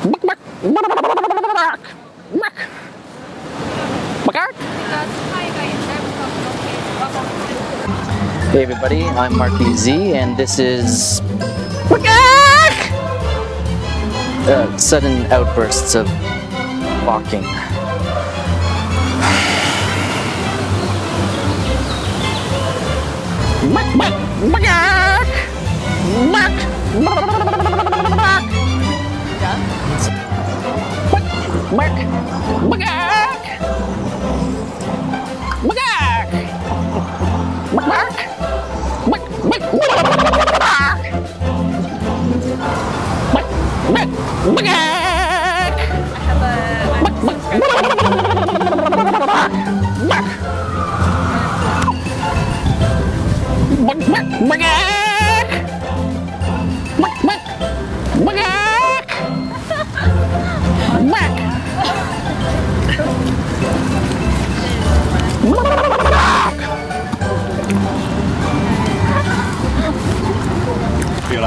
Hey everybody, I'm Marky Z and this is uh, sudden outbursts of bocking. Feel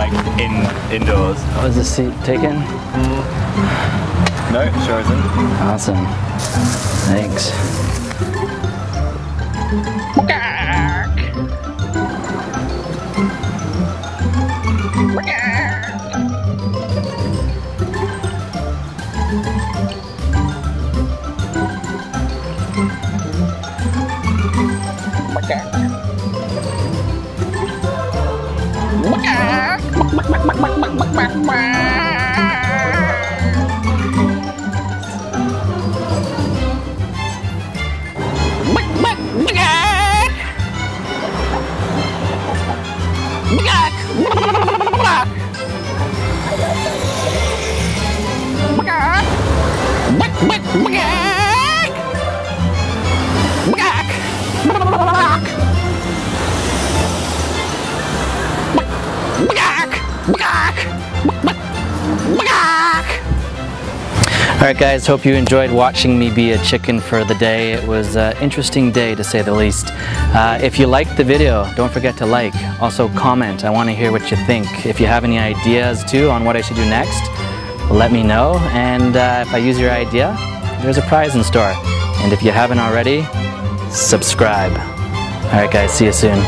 like in indoors. Was the seat taken? No, it sure isn't. Awesome. Thanks. Big, big, big. Alright guys, hope you enjoyed watching me be a chicken for the day. It was an interesting day to say the least. Uh, if you liked the video, don't forget to like. Also comment, I want to hear what you think. If you have any ideas too on what I should do next, let me know. And uh, if I use your idea, there's a prize in store. And if you haven't already, subscribe. Alright guys, see you soon.